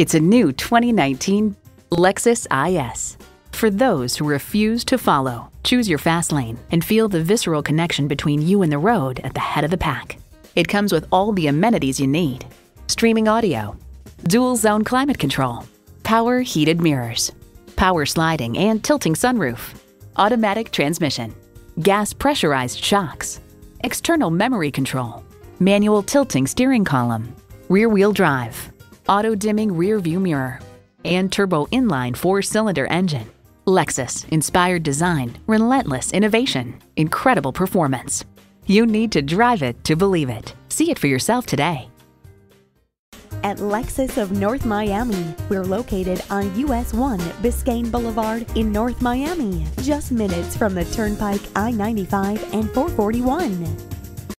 It's a new 2019 Lexus IS. For those who refuse to follow, choose your fast lane and feel the visceral connection between you and the road at the head of the pack. It comes with all the amenities you need streaming audio, dual zone climate control, power heated mirrors, power sliding and tilting sunroof, automatic transmission, gas pressurized shocks, external memory control, manual tilting steering column, rear wheel drive, auto dimming rear view mirror, and turbo inline four cylinder engine. Lexus inspired design, relentless innovation, incredible performance. You need to drive it to believe it. See it for yourself today. At Lexus of North Miami, we're located on US 1 Biscayne Boulevard in North Miami, just minutes from the Turnpike I 95 and 441.